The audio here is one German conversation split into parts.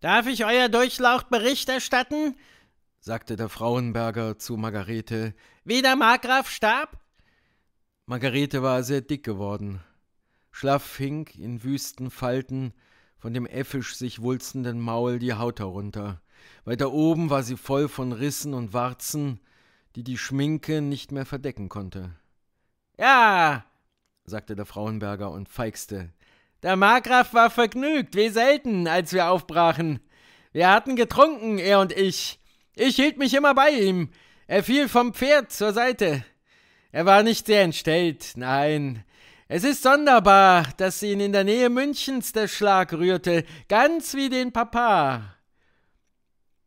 Darf ich euer Durchlaucht Bericht erstatten? sagte der Frauenberger zu Margarete, wie der Markgraf starb? Margarete war sehr dick geworden. Schlaff hing in wüsten Falten von dem effisch sich wulstenden Maul die Haut herunter. Weiter oben war sie voll von Rissen und Warzen, die die Schminke nicht mehr verdecken konnte. Ja, sagte der Frauenberger und feixte. Der Markgraf war vergnügt, wie selten, als wir aufbrachen. Wir hatten getrunken, er und ich. Ich hielt mich immer bei ihm. Er fiel vom Pferd zur Seite. Er war nicht sehr entstellt, nein. Es ist sonderbar, dass ihn in der Nähe Münchens der Schlag rührte, ganz wie den Papa.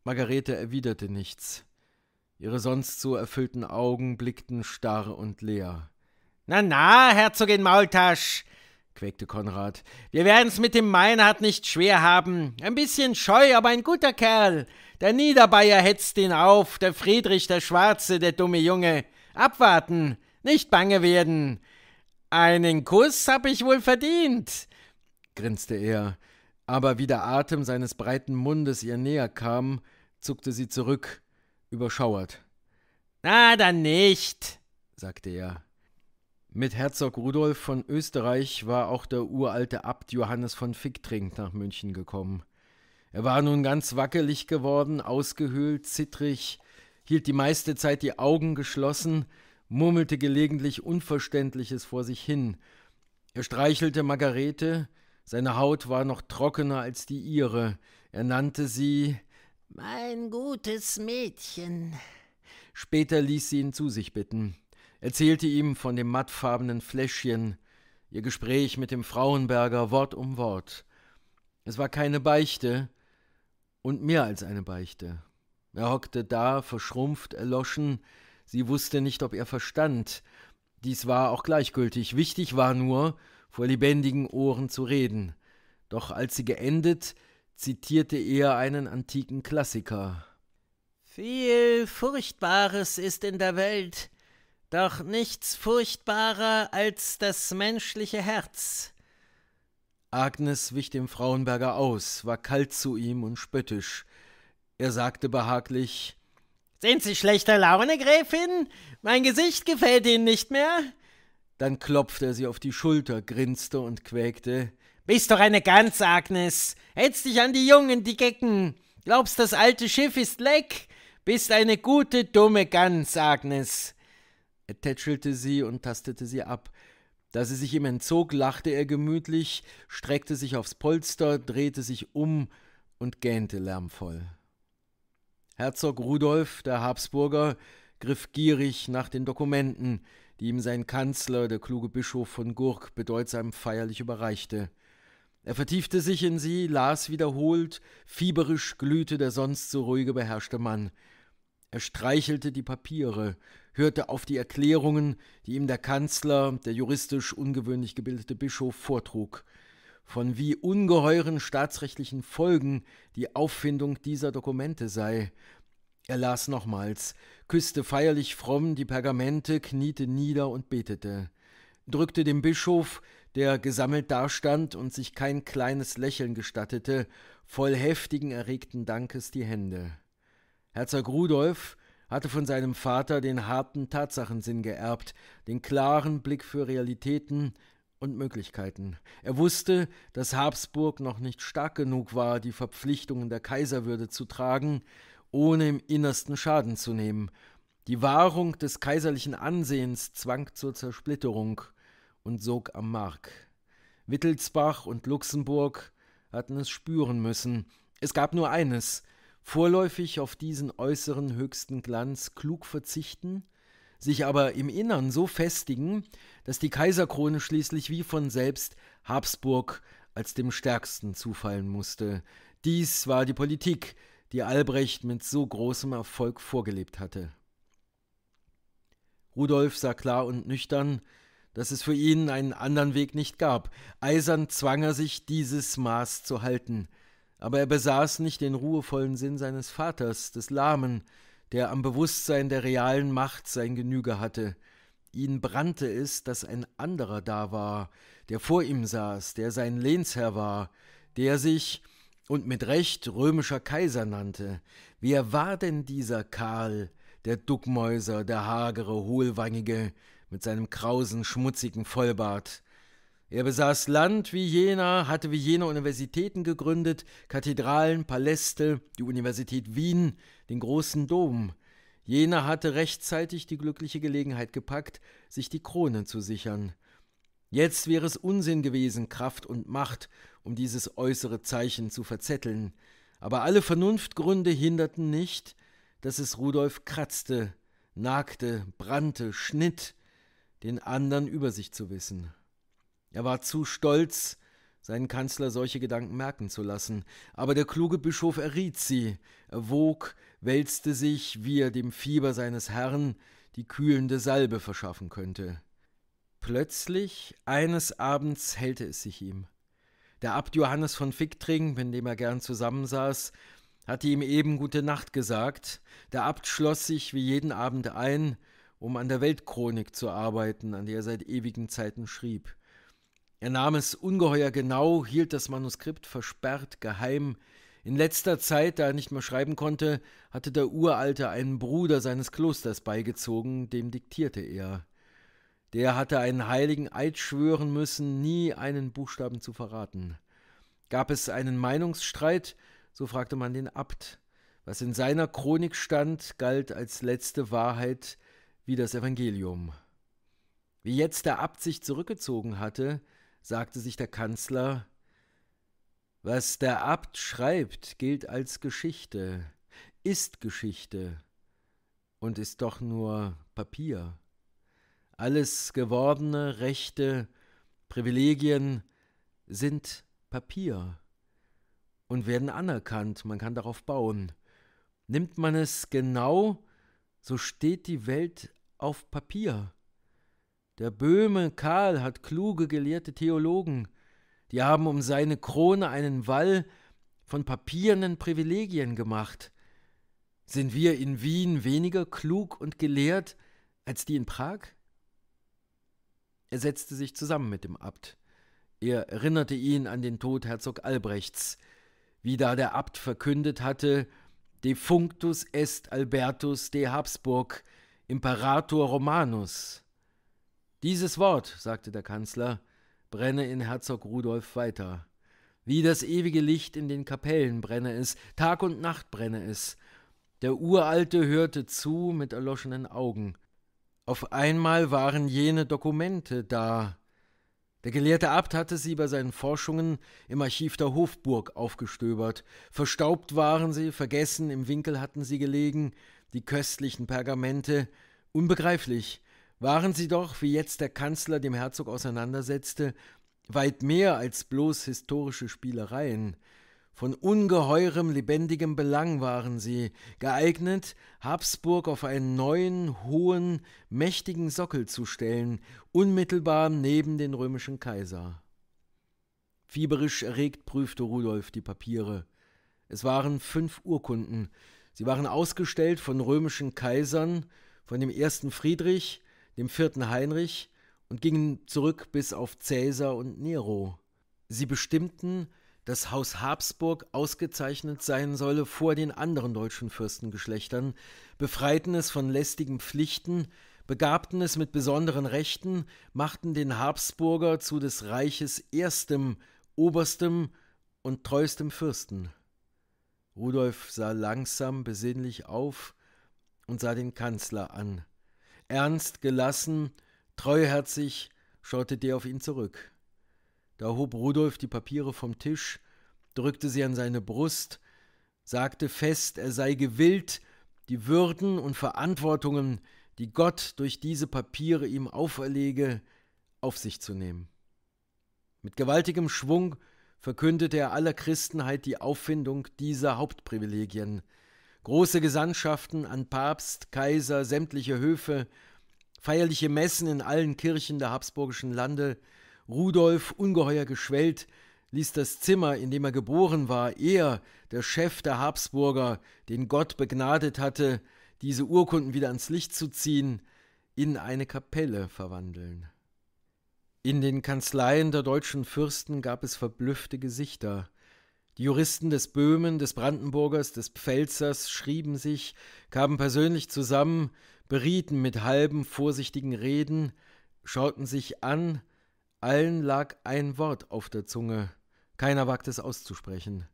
Margarete erwiderte nichts. Ihre sonst so erfüllten Augen blickten starr und leer. Na, na, Herzogin Maultasch, quäkte Konrad. Wir werden's mit dem Meinhard nicht schwer haben. Ein bisschen scheu, aber ein guter Kerl. Der Niederbayer hetzt ihn auf, der Friedrich der Schwarze, der dumme Junge. Abwarten, nicht bange werden. Einen Kuss hab ich wohl verdient, grinste er. Aber wie der Atem seines breiten Mundes ihr näher kam, zuckte sie zurück, überschauert. Na, dann nicht, sagte er. Mit Herzog Rudolf von Österreich war auch der uralte Abt Johannes von Ficktrink nach München gekommen. Er war nun ganz wackelig geworden, ausgehöhlt, zittrig, hielt die meiste Zeit die Augen geschlossen, murmelte gelegentlich Unverständliches vor sich hin. Er streichelte Margarete, seine Haut war noch trockener als die ihre. Er nannte sie Mein gutes Mädchen. Später ließ sie ihn zu sich bitten erzählte ihm von dem mattfarbenen Fläschchen, ihr Gespräch mit dem Frauenberger Wort um Wort. Es war keine Beichte und mehr als eine Beichte. Er hockte da, verschrumpft, erloschen, sie wusste nicht, ob er verstand. Dies war auch gleichgültig, wichtig war nur, vor lebendigen Ohren zu reden. Doch als sie geendet, zitierte er einen antiken Klassiker. Viel Furchtbares ist in der Welt, doch nichts furchtbarer als das menschliche Herz. Agnes wich dem Frauenberger aus, war kalt zu ihm und spöttisch. Er sagte behaglich Sind Sie schlechter Laune, Gräfin? Mein Gesicht gefällt Ihnen nicht mehr? Dann klopfte er sie auf die Schulter, grinste und quäkte Bist doch eine Gans, Agnes. Hältst dich an die Jungen, die Gecken. Glaubst, das alte Schiff ist leck? Bist eine gute, dumme Gans, Agnes. Er tätschelte sie und tastete sie ab. Da sie sich ihm entzog, lachte er gemütlich, streckte sich aufs Polster, drehte sich um und gähnte lärmvoll. Herzog Rudolf, der Habsburger, griff gierig nach den Dokumenten, die ihm sein Kanzler, der kluge Bischof von Gurk, bedeutsam feierlich überreichte. Er vertiefte sich in sie, las wiederholt, fieberisch glühte der sonst so ruhige, beherrschte Mann. Er streichelte die Papiere, hörte auf die Erklärungen, die ihm der Kanzler, der juristisch ungewöhnlich gebildete Bischof, vortrug, von wie ungeheuren staatsrechtlichen Folgen die Auffindung dieser Dokumente sei. Er las nochmals, küsste feierlich fromm die Pergamente, kniete nieder und betete, drückte dem Bischof, der gesammelt dastand und sich kein kleines Lächeln gestattete, voll heftigen erregten Dankes die Hände. Herzog Rudolf hatte von seinem Vater den harten Tatsachensinn geerbt, den klaren Blick für Realitäten und Möglichkeiten. Er wusste, dass Habsburg noch nicht stark genug war, die Verpflichtungen der Kaiserwürde zu tragen, ohne im Innersten Schaden zu nehmen. Die Wahrung des kaiserlichen Ansehens zwang zur Zersplitterung und sog am Mark. Wittelsbach und Luxemburg hatten es spüren müssen. Es gab nur eines, vorläufig auf diesen äußeren höchsten Glanz klug verzichten, sich aber im Innern so festigen, dass die Kaiserkrone schließlich wie von selbst Habsburg als dem Stärksten zufallen musste. Dies war die Politik, die Albrecht mit so großem Erfolg vorgelebt hatte. Rudolf sah klar und nüchtern, dass es für ihn einen anderen Weg nicht gab. Eisern zwang er sich, dieses Maß zu halten – aber er besaß nicht den ruhevollen Sinn seines Vaters, des Lahmen, der am Bewusstsein der realen Macht sein Genüge hatte. Ihn brannte es, dass ein anderer da war, der vor ihm saß, der sein Lehnsherr war, der sich, und mit Recht römischer Kaiser nannte. Wer war denn dieser Karl, der Duckmäuser, der hagere, hohlwangige, mit seinem krausen, schmutzigen Vollbart? Er besaß Land wie jener, hatte wie jener Universitäten gegründet, Kathedralen, Paläste, die Universität Wien, den großen Dom. Jener hatte rechtzeitig die glückliche Gelegenheit gepackt, sich die Krone zu sichern. Jetzt wäre es Unsinn gewesen, Kraft und Macht, um dieses äußere Zeichen zu verzetteln, aber alle Vernunftgründe hinderten nicht, dass es Rudolf kratzte, nagte, brannte, schnitt, den andern über sich zu wissen. Er war zu stolz, seinen Kanzler solche Gedanken merken zu lassen, aber der kluge Bischof erriet sie, erwog, wälzte sich, wie er dem Fieber seines Herrn die kühlende Salbe verschaffen könnte. Plötzlich, eines Abends, hellte es sich ihm. Der Abt Johannes von Ficktring, mit dem er gern zusammensaß, hatte ihm eben gute Nacht gesagt. Der Abt schloss sich wie jeden Abend ein, um an der Weltchronik zu arbeiten, an der er seit ewigen Zeiten schrieb. Er nahm es ungeheuer genau, hielt das Manuskript versperrt, geheim. In letzter Zeit, da er nicht mehr schreiben konnte, hatte der Uralte einen Bruder seines Klosters beigezogen, dem diktierte er. Der hatte einen heiligen Eid schwören müssen, nie einen Buchstaben zu verraten. Gab es einen Meinungsstreit, so fragte man den Abt. Was in seiner Chronik stand, galt als letzte Wahrheit wie das Evangelium. Wie jetzt der Abt sich zurückgezogen hatte, sagte sich der Kanzler, was der Abt schreibt, gilt als Geschichte, ist Geschichte und ist doch nur Papier. Alles geworbene Rechte, Privilegien sind Papier und werden anerkannt, man kann darauf bauen. Nimmt man es genau, so steht die Welt auf Papier. Der Böhme Karl hat kluge, gelehrte Theologen, die haben um seine Krone einen Wall von papiernen Privilegien gemacht. Sind wir in Wien weniger klug und gelehrt als die in Prag? Er setzte sich zusammen mit dem Abt. Er erinnerte ihn an den Tod Herzog Albrechts, wie da der Abt verkündet hatte, Defunctus est Albertus de Habsburg, Imperator Romanus. Dieses Wort, sagte der Kanzler, brenne in Herzog Rudolf weiter. Wie das ewige Licht in den Kapellen brenne es, Tag und Nacht brenne es. Der Uralte hörte zu mit erloschenen Augen. Auf einmal waren jene Dokumente da. Der gelehrte Abt hatte sie bei seinen Forschungen im Archiv der Hofburg aufgestöbert. Verstaubt waren sie, vergessen, im Winkel hatten sie gelegen, die köstlichen Pergamente. Unbegreiflich, waren sie doch, wie jetzt der Kanzler dem Herzog auseinandersetzte, weit mehr als bloß historische Spielereien. Von ungeheurem lebendigem Belang waren sie, geeignet, Habsburg auf einen neuen, hohen, mächtigen Sockel zu stellen, unmittelbar neben den römischen Kaiser. Fieberisch erregt prüfte Rudolf die Papiere. Es waren fünf Urkunden. Sie waren ausgestellt von römischen Kaisern, von dem ersten Friedrich, dem vierten Heinrich und gingen zurück bis auf Cäsar und Nero. Sie bestimmten, dass Haus Habsburg ausgezeichnet sein solle vor den anderen deutschen Fürstengeschlechtern, befreiten es von lästigen Pflichten, begabten es mit besonderen Rechten, machten den Habsburger zu des Reiches erstem, oberstem und treuestem Fürsten. Rudolf sah langsam besinnlich auf und sah den Kanzler an. Ernst, gelassen, treuherzig schaute der auf ihn zurück. Da hob Rudolf die Papiere vom Tisch, drückte sie an seine Brust, sagte fest, er sei gewillt, die Würden und Verantwortungen, die Gott durch diese Papiere ihm auferlege, auf sich zu nehmen. Mit gewaltigem Schwung verkündete er aller Christenheit die Auffindung dieser Hauptprivilegien, große Gesandtschaften an Papst, Kaiser, sämtliche Höfe, feierliche Messen in allen Kirchen der habsburgischen Lande. Rudolf, ungeheuer geschwellt, ließ das Zimmer, in dem er geboren war, er, der Chef der Habsburger, den Gott begnadet hatte, diese Urkunden wieder ans Licht zu ziehen, in eine Kapelle verwandeln. In den Kanzleien der deutschen Fürsten gab es verblüffte Gesichter. Die Juristen des Böhmen, des Brandenburgers, des Pfälzers schrieben sich, kamen persönlich zusammen, berieten mit halben, vorsichtigen Reden, schauten sich an, allen lag ein Wort auf der Zunge, keiner wagte es auszusprechen.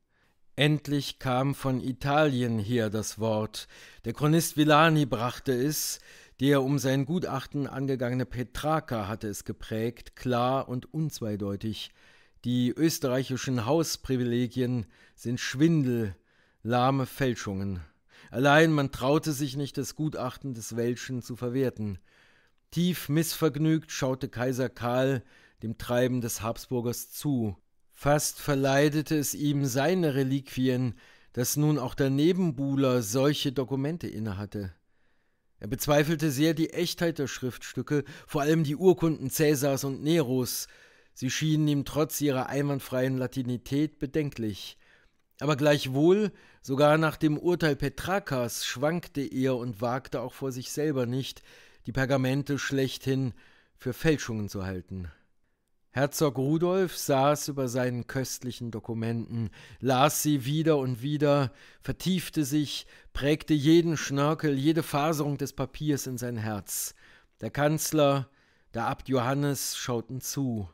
Endlich kam von Italien her das Wort. Der Chronist Villani brachte es, der um sein Gutachten angegangene Petrarca hatte es geprägt, klar und unzweideutig. Die österreichischen Hausprivilegien sind Schwindel, lahme Fälschungen. Allein man traute sich nicht, das Gutachten des Welschen zu verwerten. Tief missvergnügt schaute Kaiser Karl dem Treiben des Habsburgers zu. Fast verleidete es ihm seine Reliquien, dass nun auch der Nebenbuhler solche Dokumente innehatte. Er bezweifelte sehr die Echtheit der Schriftstücke, vor allem die Urkunden Cäsars und Neros. Sie schienen ihm trotz ihrer einwandfreien Latinität bedenklich. Aber gleichwohl, sogar nach dem Urteil Petrarkas, schwankte er und wagte auch vor sich selber nicht, die Pergamente schlechthin für Fälschungen zu halten. Herzog Rudolf saß über seinen köstlichen Dokumenten, las sie wieder und wieder, vertiefte sich, prägte jeden Schnörkel, jede Faserung des Papiers in sein Herz. Der Kanzler, der Abt Johannes schauten zu.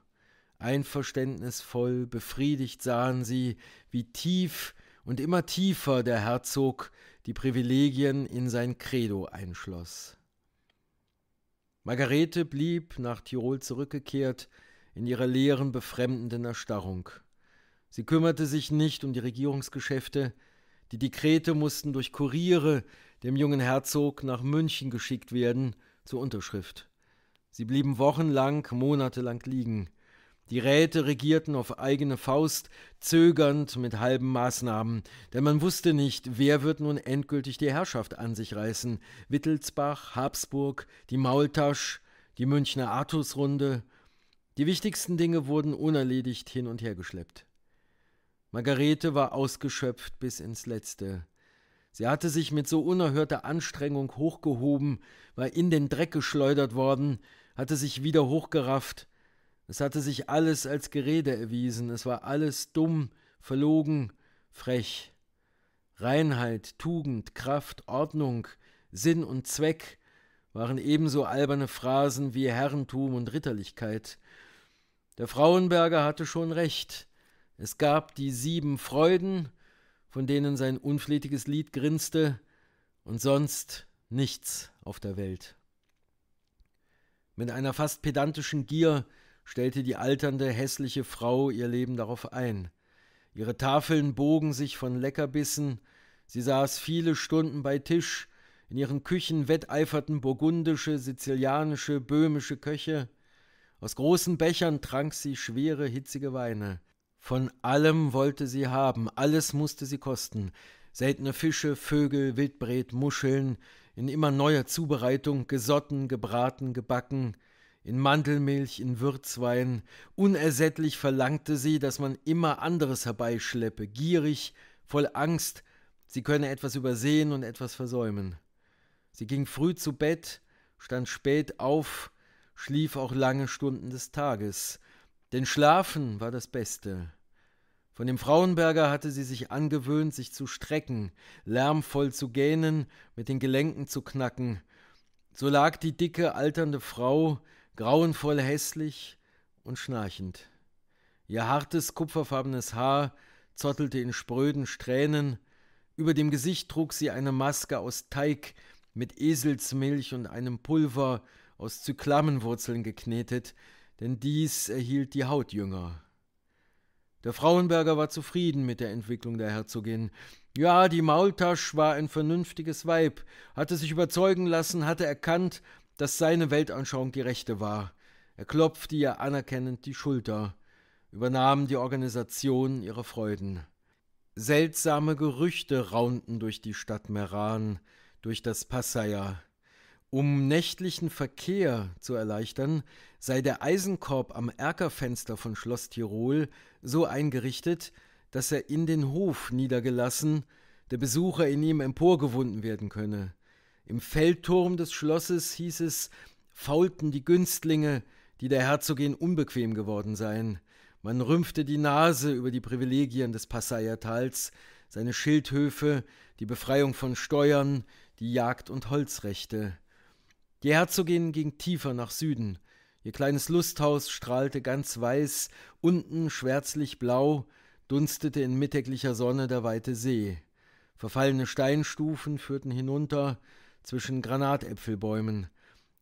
Einverständnisvoll, befriedigt sahen sie, wie tief und immer tiefer der Herzog die Privilegien in sein Credo einschloss. Margarete blieb, nach Tirol zurückgekehrt, in ihrer leeren, befremdenden Erstarrung. Sie kümmerte sich nicht um die Regierungsgeschäfte, die Dekrete mussten durch Kuriere dem jungen Herzog nach München geschickt werden zur Unterschrift. Sie blieben wochenlang, monatelang liegen. Die Räte regierten auf eigene Faust, zögernd mit halben Maßnahmen, denn man wusste nicht, wer wird nun endgültig die Herrschaft an sich reißen. Wittelsbach, Habsburg, die Maultasch, die Münchner Artusrunde die wichtigsten Dinge wurden unerledigt hin und her geschleppt. Margarete war ausgeschöpft bis ins Letzte. Sie hatte sich mit so unerhörter Anstrengung hochgehoben, war in den Dreck geschleudert worden, hatte sich wieder hochgerafft. Es hatte sich alles als Gerede erwiesen, es war alles dumm, verlogen, frech. Reinheit, Tugend, Kraft, Ordnung, Sinn und Zweck waren ebenso alberne Phrasen wie Herrentum und Ritterlichkeit. Der Frauenberger hatte schon recht. Es gab die sieben Freuden, von denen sein unflätiges Lied grinste, und sonst nichts auf der Welt. Mit einer fast pedantischen Gier stellte die alternde, hässliche Frau ihr Leben darauf ein. Ihre Tafeln bogen sich von Leckerbissen, sie saß viele Stunden bei Tisch, in ihren Küchen wetteiferten burgundische, sizilianische, böhmische Köche, aus großen Bechern trank sie schwere, hitzige Weine. Von allem wollte sie haben, alles musste sie kosten. Seltene Fische, Vögel, Wildbret, Muscheln, in immer neuer Zubereitung, gesotten, gebraten, gebacken, in Mandelmilch, in Würzwein. Unersättlich verlangte sie, dass man immer anderes herbeischleppe, gierig, voll Angst, sie könne etwas übersehen und etwas versäumen. Sie ging früh zu Bett, stand spät auf, schlief auch lange Stunden des Tages, denn Schlafen war das Beste. Von dem Frauenberger hatte sie sich angewöhnt, sich zu strecken, lärmvoll zu gähnen, mit den Gelenken zu knacken. So lag die dicke, alternde Frau, grauenvoll hässlich und schnarchend. Ihr hartes, kupferfarbenes Haar zottelte in spröden Strähnen, über dem Gesicht trug sie eine Maske aus Teig mit Eselsmilch und einem Pulver, aus Zyklamenwurzeln geknetet, denn dies erhielt die Haut jünger. Der Frauenberger war zufrieden mit der Entwicklung der Herzogin. Ja, die Maultasch war ein vernünftiges Weib, hatte sich überzeugen lassen, hatte erkannt, dass seine Weltanschauung die rechte war. Er klopfte ihr anerkennend die Schulter, übernahm die Organisation ihrer Freuden. Seltsame Gerüchte raunten durch die Stadt Meran, durch das Passaya. Um nächtlichen Verkehr zu erleichtern, sei der Eisenkorb am Erkerfenster von Schloss Tirol so eingerichtet, dass er in den Hof niedergelassen, der Besucher in ihm emporgewunden werden könne. Im Feldturm des Schlosses hieß es, faulten die Günstlinge, die der Herzogin unbequem geworden seien. Man rümpfte die Nase über die Privilegien des Passaiertals, seine Schildhöfe, die Befreiung von Steuern, die Jagd- und Holzrechte. Die Herzogin ging tiefer nach Süden. Ihr kleines Lusthaus strahlte ganz weiß, unten schwärzlich blau, dunstete in mittäglicher Sonne der weite See. Verfallene Steinstufen führten hinunter zwischen Granatäpfelbäumen.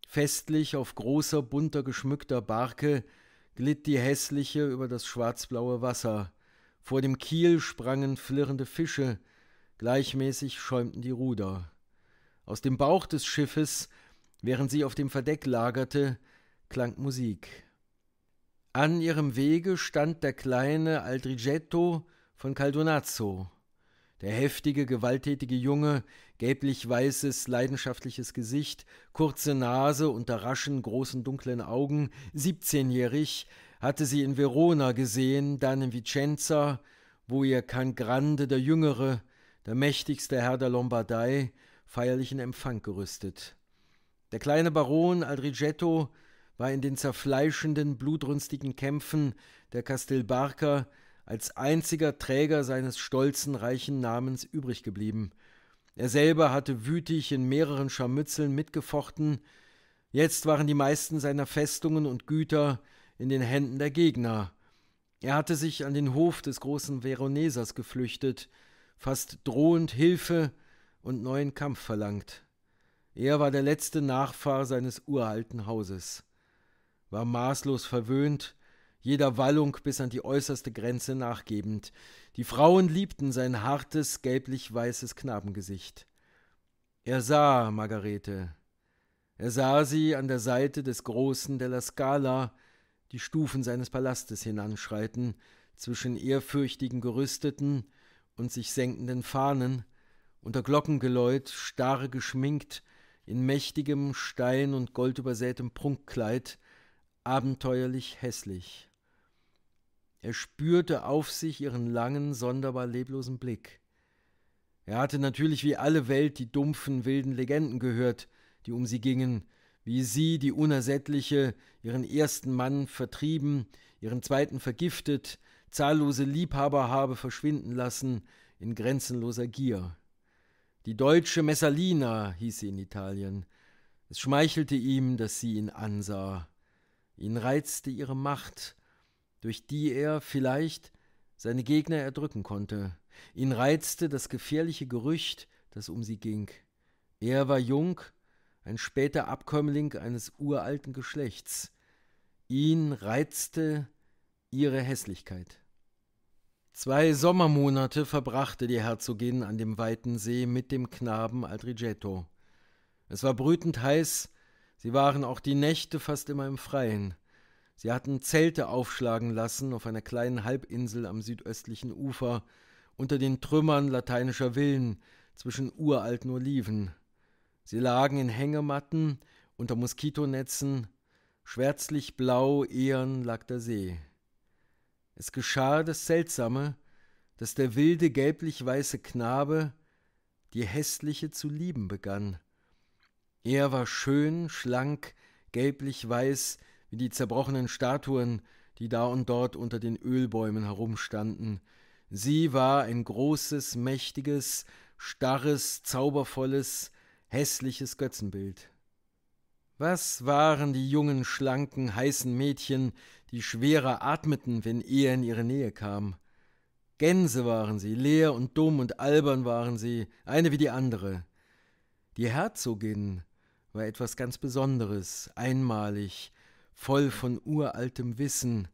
Festlich auf großer, bunter geschmückter Barke glitt die hässliche über das schwarzblaue Wasser. Vor dem Kiel sprangen flirrende Fische, gleichmäßig schäumten die Ruder. Aus dem Bauch des Schiffes, während sie auf dem Verdeck lagerte, klang Musik. An ihrem Wege stand der kleine Aldrigetto von Caldonazzo. Der heftige, gewalttätige Junge, gelblich-weißes, leidenschaftliches Gesicht, kurze Nase unter raschen, großen, dunklen Augen, siebzehnjährig, hatte sie in Verona gesehen, dann in Vicenza, wo ihr Can Grande, der Jüngere, der mächtigste Herr der Lombardei, feierlichen Empfang gerüstet. Der kleine Baron Aldrigetto war in den zerfleischenden, blutrünstigen Kämpfen der Castelbarca als einziger Träger seines stolzen, reichen Namens übrig geblieben. Er selber hatte wütig in mehreren Scharmützeln mitgefochten, jetzt waren die meisten seiner Festungen und Güter in den Händen der Gegner. Er hatte sich an den Hof des großen Veronesers geflüchtet, fast drohend Hilfe und neuen Kampf verlangt. Er war der letzte Nachfahr seines uralten Hauses, war maßlos verwöhnt, jeder Wallung bis an die äußerste Grenze nachgebend. Die Frauen liebten sein hartes, gelblich-weißes Knabengesicht. Er sah Margarete. Er sah sie an der Seite des großen della Scala die Stufen seines Palastes hinanschreiten, zwischen ehrfürchtigen Gerüsteten und sich senkenden Fahnen, unter Glockengeläut, starr geschminkt, in mächtigem, stein- und goldübersätem Prunkkleid, abenteuerlich hässlich. Er spürte auf sich ihren langen, sonderbar leblosen Blick. Er hatte natürlich wie alle Welt die dumpfen, wilden Legenden gehört, die um sie gingen, wie sie, die Unersättliche, ihren ersten Mann vertrieben, ihren zweiten vergiftet, zahllose Liebhaber habe verschwinden lassen in grenzenloser Gier. Die deutsche Messalina hieß sie in Italien. Es schmeichelte ihm, dass sie ihn ansah. Ihn reizte ihre Macht, durch die er vielleicht seine Gegner erdrücken konnte. Ihn reizte das gefährliche Gerücht, das um sie ging. Er war jung, ein später Abkömmling eines uralten Geschlechts. Ihn reizte ihre Hässlichkeit. Zwei Sommermonate verbrachte die Herzogin an dem weiten See mit dem Knaben Aldrigetto. Es war brütend heiß, sie waren auch die Nächte fast immer im Freien. Sie hatten Zelte aufschlagen lassen auf einer kleinen Halbinsel am südöstlichen Ufer, unter den Trümmern lateinischer Villen, zwischen uralten Oliven. Sie lagen in Hängematten, unter Moskitonetzen, schwärzlich blau ehern lag der See. Es geschah das Seltsame, dass der wilde gelblich-weiße Knabe die hässliche zu lieben begann. Er war schön, schlank, gelblich-weiß, wie die zerbrochenen Statuen, die da und dort unter den Ölbäumen herumstanden. Sie war ein großes, mächtiges, starres, zaubervolles, hässliches Götzenbild. Was waren die jungen, schlanken, heißen Mädchen, die schwerer atmeten, wenn er in ihre Nähe kam? Gänse waren sie, leer und dumm und albern waren sie, eine wie die andere. Die Herzogin war etwas ganz Besonderes, einmalig, voll von uraltem Wissen,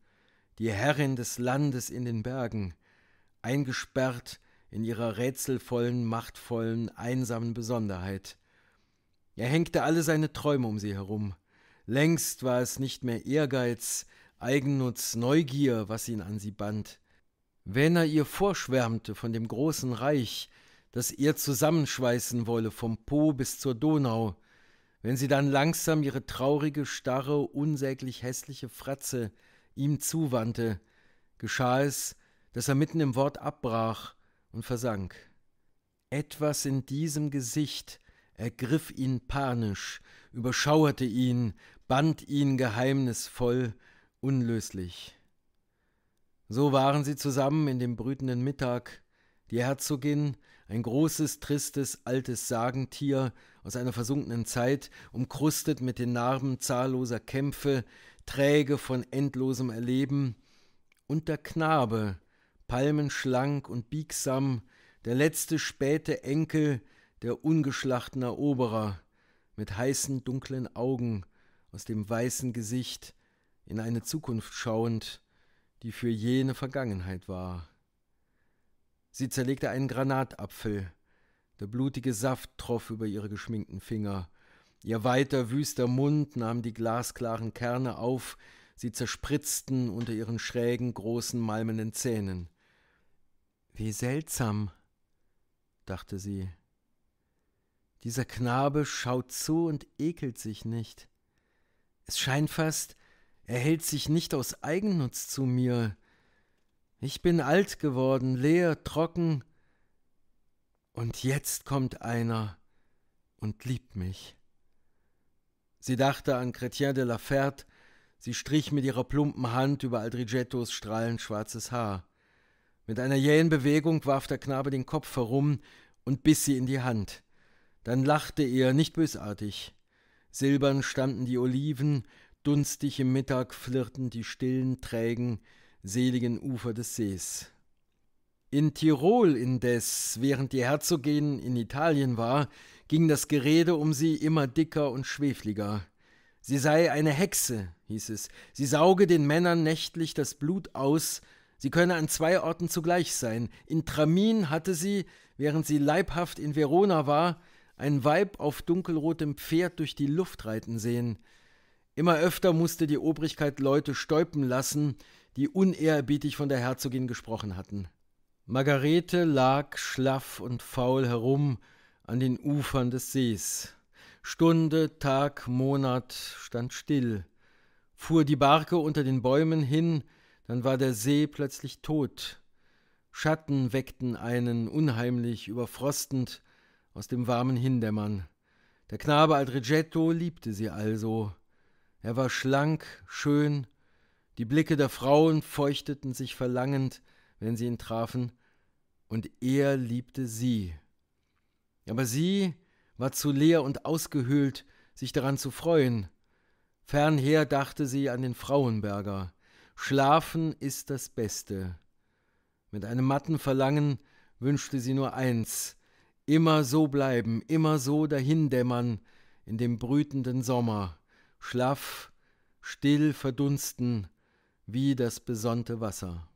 die Herrin des Landes in den Bergen, eingesperrt in ihrer rätselvollen, machtvollen, einsamen Besonderheit. Er hängte alle seine Träume um sie herum. Längst war es nicht mehr Ehrgeiz, Eigennutz, Neugier, was ihn an sie band. Wenn er ihr vorschwärmte von dem großen Reich, das er zusammenschweißen wolle vom Po bis zur Donau, wenn sie dann langsam ihre traurige, starre, unsäglich hässliche Fratze ihm zuwandte, geschah es, dass er mitten im Wort abbrach und versank. Etwas in diesem Gesicht ergriff ihn panisch, überschauerte ihn, band ihn geheimnisvoll, unlöslich. So waren sie zusammen in dem brütenden Mittag, die Herzogin, ein großes, tristes, altes Sagentier aus einer versunkenen Zeit, umkrustet mit den Narben zahlloser Kämpfe, träge von endlosem Erleben, und der Knabe, palmenschlank und biegsam, der letzte späte Enkel der ungeschlachten Eroberer, mit heißen, dunklen Augen aus dem weißen Gesicht in eine Zukunft schauend, die für jene Vergangenheit war. Sie zerlegte einen Granatapfel, der blutige Saft troff über ihre geschminkten Finger, ihr weiter wüster Mund nahm die glasklaren Kerne auf, sie zerspritzten unter ihren schrägen, großen, malmenden Zähnen. Wie seltsam, dachte sie. Dieser Knabe schaut zu und ekelt sich nicht. Es scheint fast, er hält sich nicht aus Eigennutz zu mir. Ich bin alt geworden, leer, trocken, und jetzt kommt einer und liebt mich. Sie dachte an Chrétien de la Ferte, sie strich mit ihrer plumpen Hand über Aldrigettos strahlend schwarzes Haar. Mit einer jähen Bewegung warf der Knabe den Kopf herum und biss sie in die Hand. Dann lachte er, nicht bösartig. Silbern standen die Oliven, dunstig im Mittag flirrten die stillen, trägen, seligen Ufer des Sees. In Tirol indes, während die Herzogin in Italien war, ging das Gerede um sie immer dicker und schwefliger. Sie sei eine Hexe, hieß es, sie sauge den Männern nächtlich das Blut aus, sie könne an zwei Orten zugleich sein. In Tramin hatte sie, während sie leibhaft in Verona war, ein Weib auf dunkelrotem Pferd durch die Luft reiten sehen. Immer öfter musste die Obrigkeit Leute stäupen lassen, die unehrerbietig von der Herzogin gesprochen hatten. Margarete lag schlaff und faul herum an den Ufern des Sees. Stunde, Tag, Monat stand still. Fuhr die Barke unter den Bäumen hin, dann war der See plötzlich tot. Schatten weckten einen unheimlich, überfrostend aus dem warmen Hindämmern. Der Knabe Aldrigetto liebte sie also. Er war schlank, schön, die Blicke der Frauen feuchteten sich verlangend, wenn sie ihn trafen, und er liebte sie. Aber sie war zu leer und ausgehöhlt, sich daran zu freuen. Fernher dachte sie an den Frauenberger. Schlafen ist das Beste. Mit einem matten Verlangen wünschte sie nur eins, immer so bleiben, immer so dahindämmern in dem brütenden Sommer, schlaff, still verdunsten wie das besonnte Wasser.